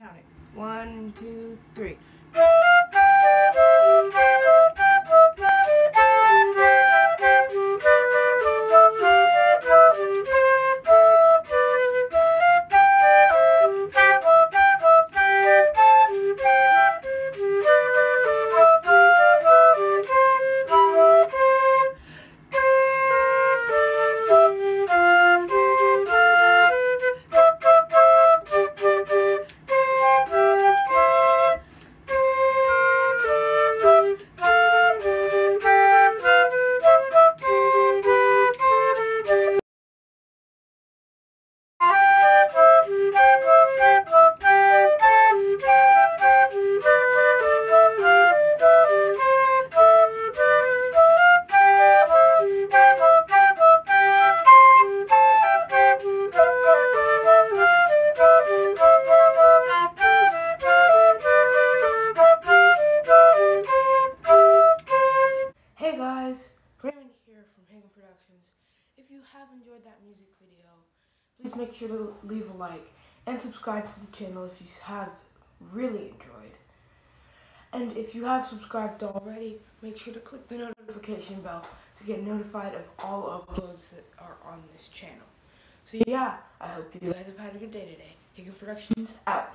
Count it. One, two, three. Higgon Productions. If you have enjoyed that music video, please make sure to leave a like and subscribe to the channel if you have really enjoyed. And if you have subscribed already, make sure to click the notification bell to get notified of all uploads that are on this channel. So yeah, I hope you guys have had a good day today. Higgon Productions out.